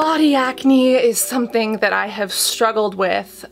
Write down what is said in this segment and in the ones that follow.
Body acne is something that I have struggled with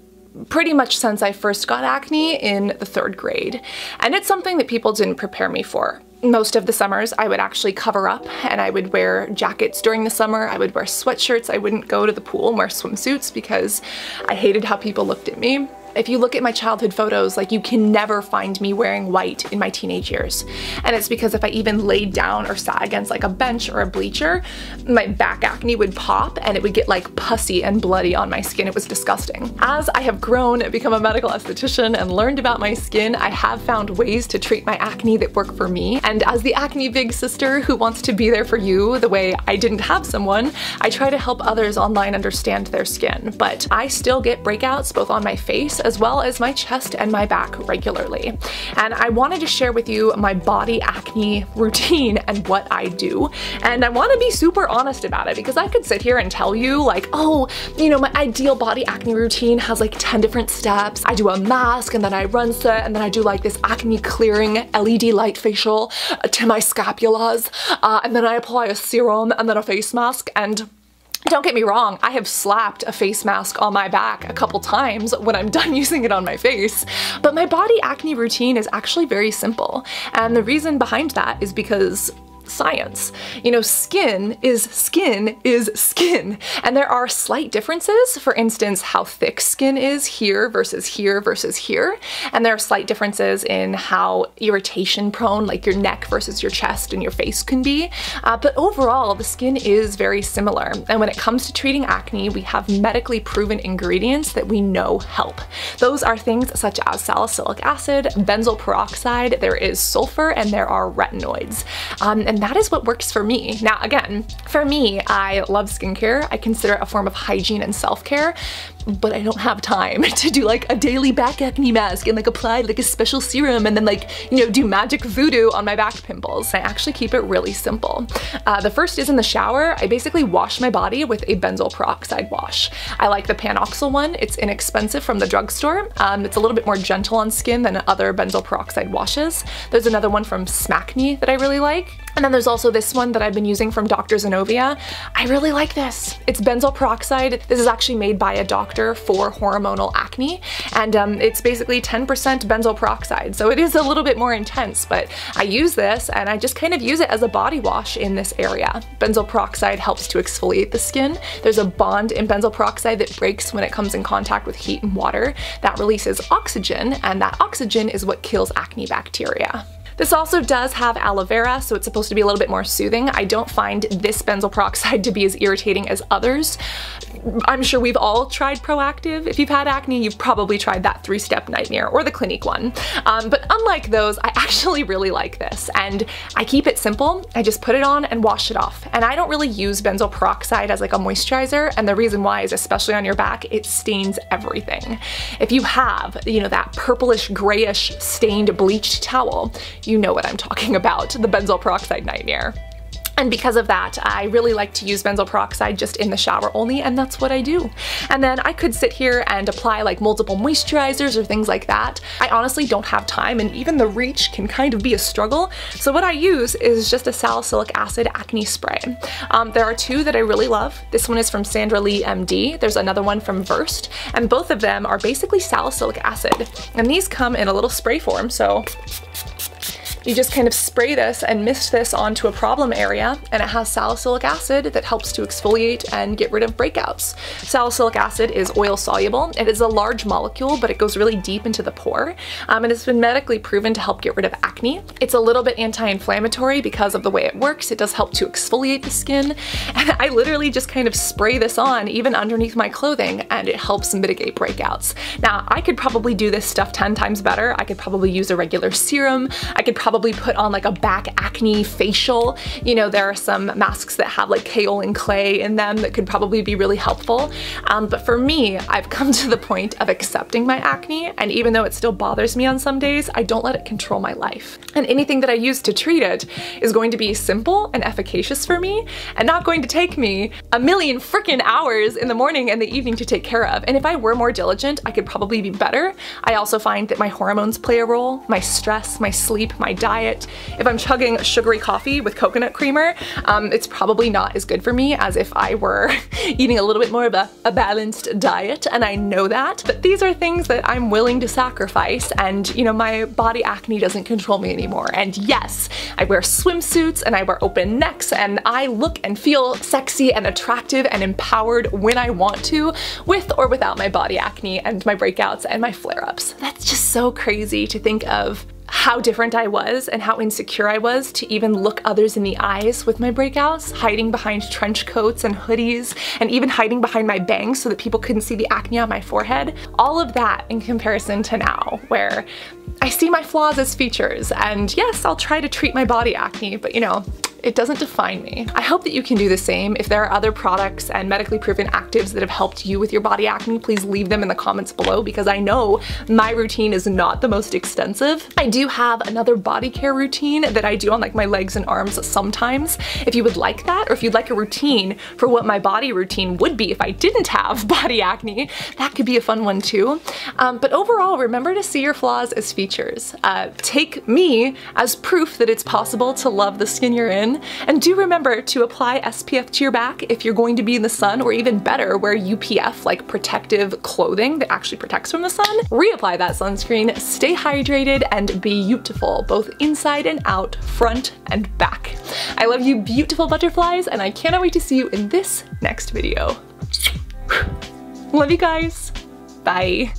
pretty much since I first got acne in the third grade. And it's something that people didn't prepare me for. Most of the summers I would actually cover up and I would wear jackets during the summer, I would wear sweatshirts, I wouldn't go to the pool and wear swimsuits because I hated how people looked at me. If you look at my childhood photos, like you can never find me wearing white in my teenage years. And it's because if I even laid down or sat against like a bench or a bleacher, my back acne would pop and it would get like pussy and bloody on my skin. It was disgusting. As I have grown and become a medical esthetician and learned about my skin, I have found ways to treat my acne that work for me. And as the acne big sister who wants to be there for you the way I didn't have someone, I try to help others online understand their skin. But I still get breakouts both on my face as well as my chest and my back regularly. And I wanted to share with you my body acne routine and what I do. And I want to be super honest about it because I could sit here and tell you like, oh, you know, my ideal body acne routine has like 10 different steps. I do a mask and then I Runset and then I do like this acne clearing LED light facial to my scapulas uh, and then I apply a serum and then a face mask and don't get me wrong, I have slapped a face mask on my back a couple times when I'm done using it on my face, but my body acne routine is actually very simple. And the reason behind that is because science. You know, skin is skin is skin, and there are slight differences. For instance, how thick skin is here versus here versus here, and there are slight differences in how irritation prone, like your neck versus your chest and your face can be. Uh, but overall, the skin is very similar. And when it comes to treating acne, we have medically proven ingredients that we know help. Those are things such as salicylic acid, benzoyl peroxide, there is sulfur, and there are retinoids. Um, and that is what works for me. Now again, for me, I love skincare. I consider it a form of hygiene and self-care, but I don't have time to do like a daily back acne mask and like apply like a special serum and then like, you know, do magic voodoo on my back pimples. I actually keep it really simple. Uh, the first is in the shower. I basically wash my body with a benzoyl peroxide wash. I like the Panoxyl one. It's inexpensive from the drugstore. Um, it's a little bit more gentle on skin than other benzoyl peroxide washes. There's another one from Smackme that I really like. And then there's also this one that I've been using from Dr. Zenovia. I really like this. It's benzoyl peroxide. This is actually made by a doctor for hormonal acne. And um, it's basically 10% benzoyl peroxide. So it is a little bit more intense, but I use this and I just kind of use it as a body wash in this area. Benzoyl peroxide helps to exfoliate the skin. There's a bond in benzoyl peroxide that breaks when it comes in contact with heat and water. That releases oxygen, and that oxygen is what kills acne bacteria. This also does have aloe vera, so it's supposed to be a little bit more soothing. I don't find this benzoyl peroxide to be as irritating as others. I'm sure we've all tried Proactiv. If you've had acne, you've probably tried that three-step nightmare or the Clinique one. Um, but unlike those, I actually really like this and I keep it simple. I just put it on and wash it off. And I don't really use benzoyl peroxide as like a moisturizer and the reason why is especially on your back, it stains everything. If you have, you know, that purplish grayish stained bleached towel, you know what I'm talking about, the benzoyl peroxide nightmare. And because of that, I really like to use benzoyl peroxide just in the shower only, and that's what I do. And then I could sit here and apply like multiple moisturizers or things like that. I honestly don't have time, and even the reach can kind of be a struggle. So what I use is just a salicylic acid acne spray. Um, there are two that I really love. This one is from Sandra Lee MD. There's another one from Versed, and both of them are basically salicylic acid. And these come in a little spray form, so you just kind of spray this and mist this onto a problem area and it has salicylic acid that helps to exfoliate and get rid of breakouts. Salicylic acid is oil soluble. It is a large molecule but it goes really deep into the pore um, and it's been medically proven to help get rid of acne. It's a little bit anti-inflammatory because of the way it works. It does help to exfoliate the skin and I literally just kind of spray this on even underneath my clothing and it helps mitigate breakouts. Now I could probably do this stuff 10 times better. I could probably use a regular serum. I could probably put on like a back acne facial. You know, there are some masks that have like kaolin clay in them that could probably be really helpful. Um, but for me, I've come to the point of accepting my acne, and even though it still bothers me on some days, I don't let it control my life. And anything that I use to treat it is going to be simple and efficacious for me, and not going to take me a million freaking hours in the morning and the evening to take care of. And if I were more diligent, I could probably be better. I also find that my hormones play a role, my stress, my sleep, my diet. If I'm chugging sugary coffee with coconut creamer, um, it's probably not as good for me as if I were eating a little bit more of a, a balanced diet, and I know that. But these are things that I'm willing to sacrifice, and you know, my body acne doesn't control me anymore. And yes, I wear swimsuits and I wear open necks, and I look and feel sexy and attractive and empowered when I want to, with or without my body acne and my breakouts and my flare-ups. That's just so crazy to think of how different I was and how insecure I was to even look others in the eyes with my breakouts, hiding behind trench coats and hoodies, and even hiding behind my bangs so that people couldn't see the acne on my forehead. All of that in comparison to now, where I see my flaws as features, and yes, I'll try to treat my body acne, but you know, it doesn't define me. I hope that you can do the same. If there are other products and medically proven actives that have helped you with your body acne, please leave them in the comments below because I know my routine is not the most extensive. I do have another body care routine that I do on like my legs and arms sometimes. If you would like that, or if you'd like a routine for what my body routine would be if I didn't have body acne, that could be a fun one too. Um, but overall, remember to see your flaws as features. Uh, take me as proof that it's possible to love the skin you're in and do remember to apply SPF to your back if you're going to be in the sun, or even better, wear UPF, like protective clothing that actually protects from the sun. Reapply that sunscreen, stay hydrated, and be beautiful, both inside and out, front and back. I love you beautiful butterflies, and I cannot wait to see you in this next video. Love you guys. Bye.